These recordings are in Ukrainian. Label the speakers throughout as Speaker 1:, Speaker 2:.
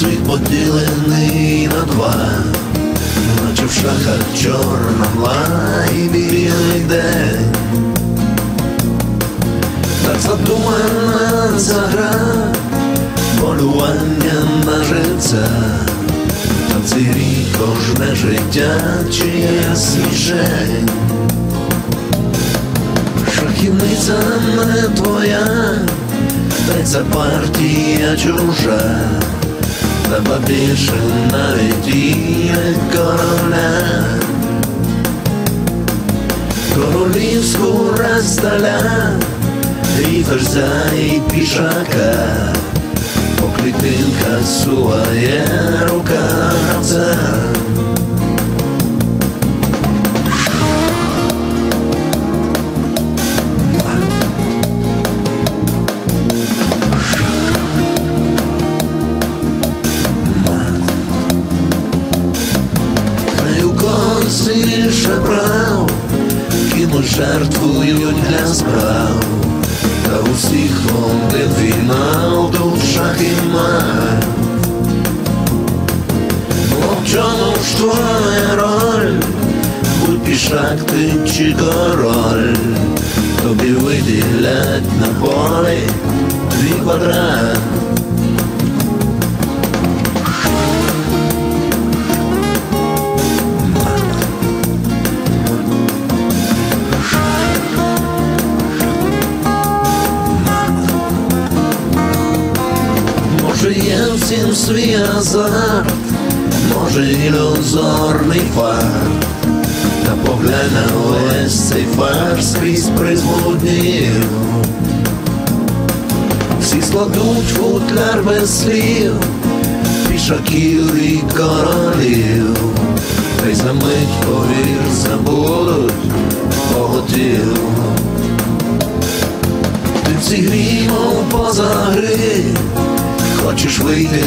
Speaker 1: світ поділений на два, наче в шахах чорна мла і білий день. Так задумана ця гра, полювання на живця, та рік кожне життя чиясь мішень. Шахівниця не твоя, та й ця партія чужа, Ve baběžel na lidi korona Korolínskou razdala I vrzají píšaka Poklipinka svoje ruka більше прав, кину жертвують для справ, та усіх один фінал тут шах і мат. Ну, в чому ж твоя роль? Будь пішак ти чи король, тобі виділять на полі твій квадрат. Свій азарт, може ілюзорний фарт, та поглянь на весь цей фарс крізь призму днів. Всі складуть футляр без слів, пішаків і королів, та й за мить повір забудуть поготів. Ти в цій грі, поза гри, Хочеш вийти,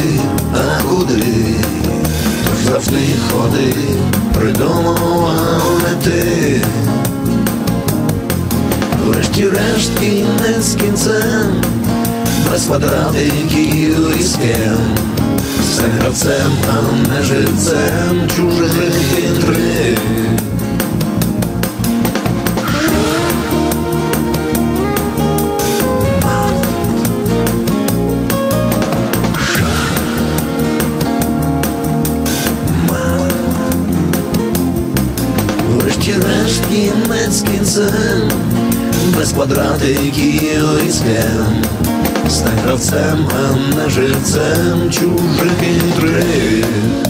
Speaker 1: а куди? Тож завжди ходи, придумав не ти. Врешті-решт кінець кінцем, без квадратиків і. Все гравцем, а не живцем чужих кінець кінцем, без квадратиків і схем. Стань гравцем, а не живцем чужих інтриг.